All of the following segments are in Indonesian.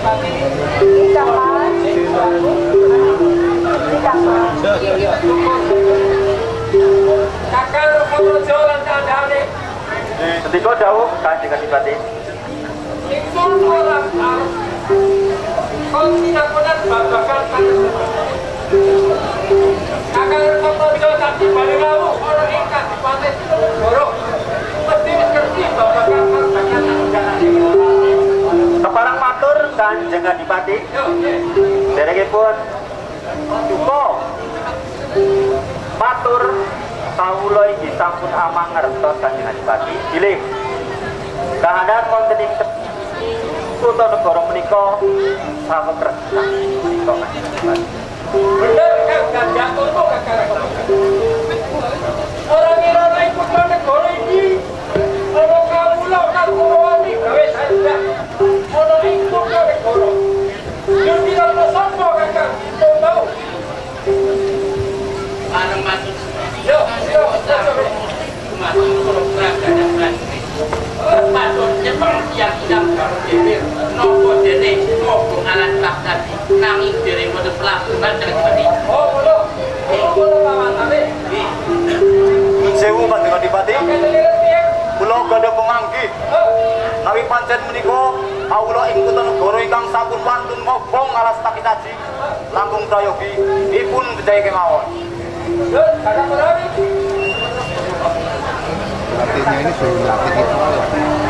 Adipati. Kamar. Kamar. Kakak Rokojo lan kandhane. Ketika dawuh Kanjeng Adipati. Iku ora tau. Kon sinakonan babagan Kakak Rokojo tapi bali lawu ora ing Kadipati Goro. Mesti wis ngerti babagan Adipati. Yo, ye. Derengipun Duko matur kawula inggih sampun amang ngertos Kanjeng Adipati. Bilih kahanan wonten ing kutha negara menika sawetresna menika Kanjeng Adipati. Bener kan kakak Rokojo. Orang seperti yang dilakukan Jemir napa Dene Mopo Alan Bakdadi Nami Dere Mode Pelaku Bandar Kepati Oh, bolo Oh, bolo Pawan Tari Sewu Bandar Kepati Pulau Gada Pengangki Nawi Pancen menika Kaulah ingkutan goro ingkang sampun wantun ngobong alas takit haji Langkung Prayogi Ipun berjaya kemawon. Dut, kakak Artinya ini sudah berlatih itu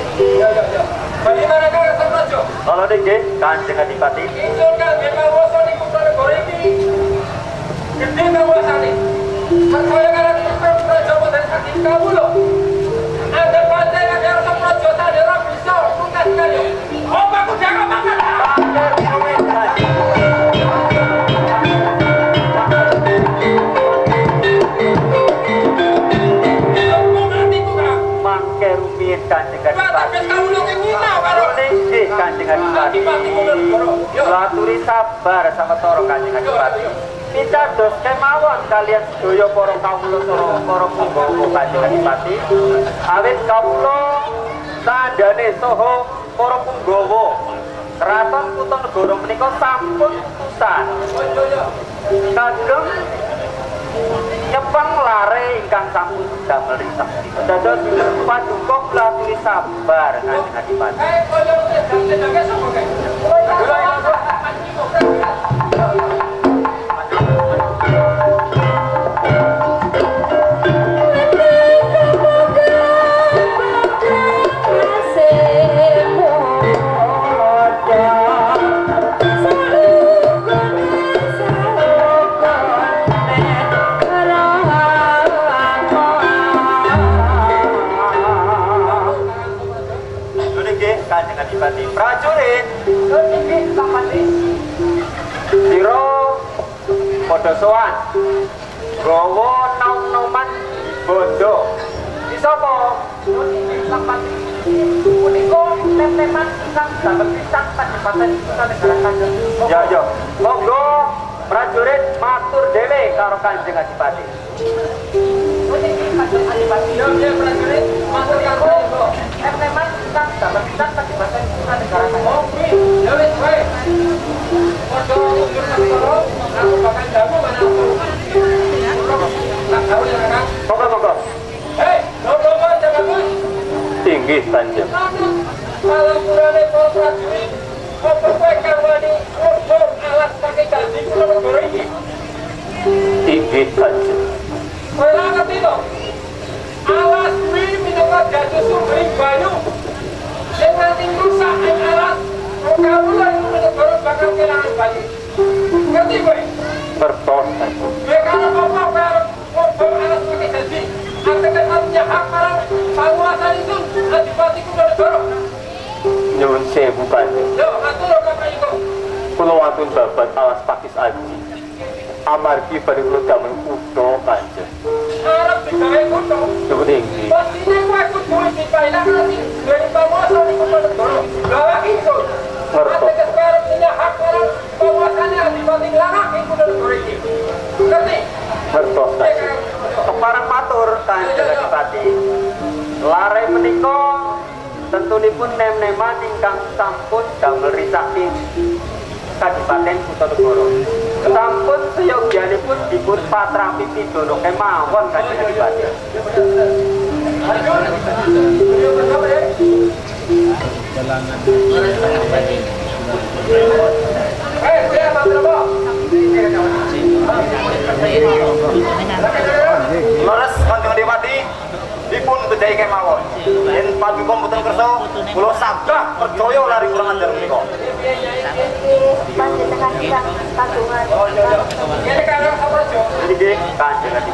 Ini. Bagaimana kau rasa Prajo? Kalau nggih Kanjeng Adipati. Insul kan memang woso di kota negara ini. Gede kawasane. Percaya karena kita modern saking kamu. Ada pantai ada rasa Prajo sadar bisa tuntas kayu. Oh, aku jangan makan. ke rumit kanjeng adipati ini kanjeng adipati laturi sabar sama toro kanjeng adipati kita dos kemawon kalian sedoyo poro kaulo para poro punggoko kanjeng adipati awet kaulo tandane soho para punggawa. Keraton kuton goro meniko sampun kutan kagem nyepang ingkang sampun damel risah. Dados paduka kula aturi sabar Adipati. Padha sowan. Gawa nom-noman bondo. Di sapa? Punika pisang Kadipaten Kota Negara Kanjeng. Ya ya. Monggo prajurit matur dhewe karo Kanjeng Adipati. Puniki Kanjeng Adipati. Yo, yo, prajurit, matur karo pisang Negara Kanjeng. Ya wis Hei, bagus. Inggih Wantun babat alas pakis aji. Amargi bari kula damel kutha kanjeng. Arep digawe kutho. Nyuwun inggih. Pastinya kowe kudu dipailah nanti dari penguasa di Kundanegara. Bawa itu. Ngerti. Kesekarang punya hak orang penguasanya Adipati Ngelangak di Kundanegara ini. Ngerti? Ngertos. Keparang matur kanjeng Adipati. Lare menika tentunipun nem-neman ingkang sampun damel risaki Kadipaten Kutonegoro. Sampun seyogianipun dipun patrapi pidono kemawon kanjeng. Yo, betul ya. Eh, kuya, matur apa? Leres Kanjeng Adipati dipun bedhai kemawon. Yen paduka mboten kersa, kula sagah percaya lari kurang ajar menika. Panjenengan ingkang kagungan. Ini sekarang apa Jo? Nggih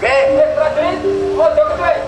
Vem! Bem, letra 3, rodou com 2.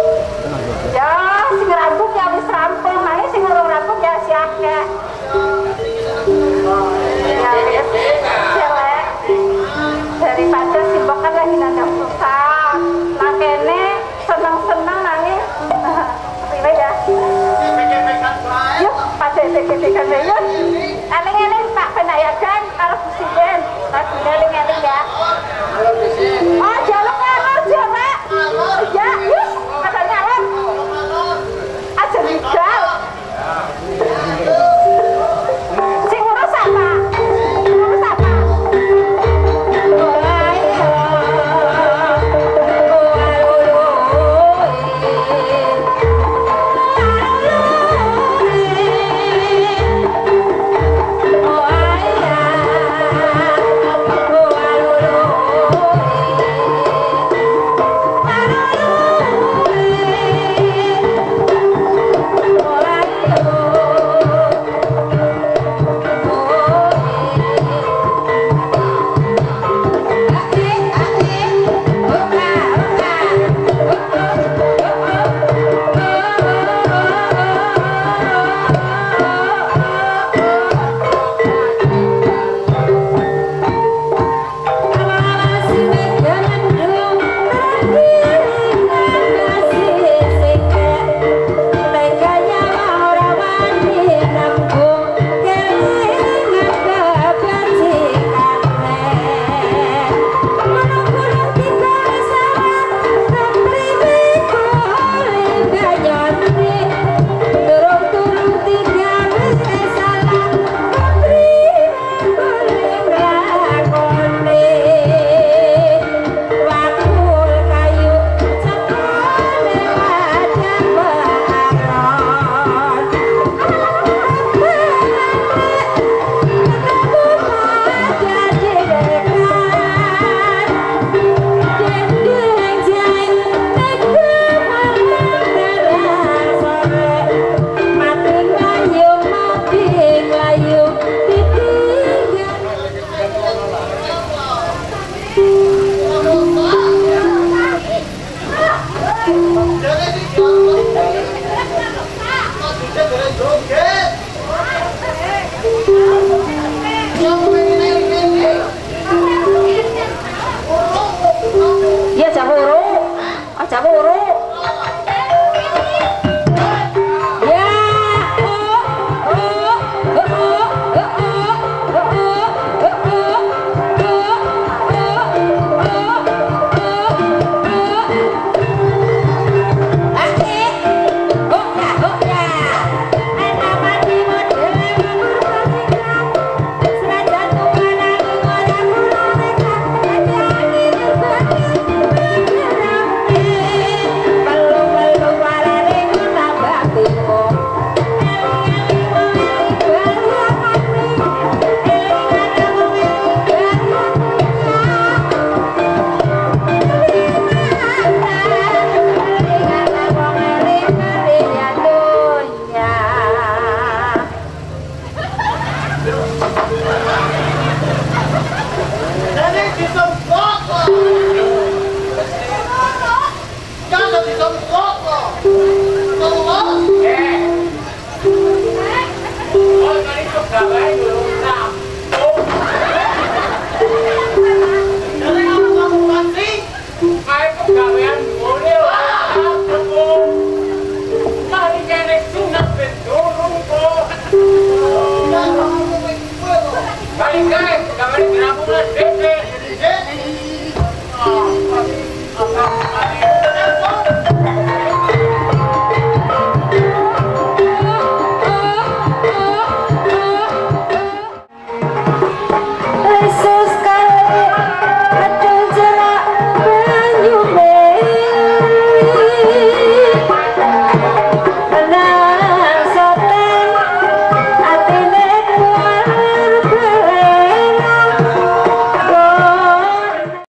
trabalho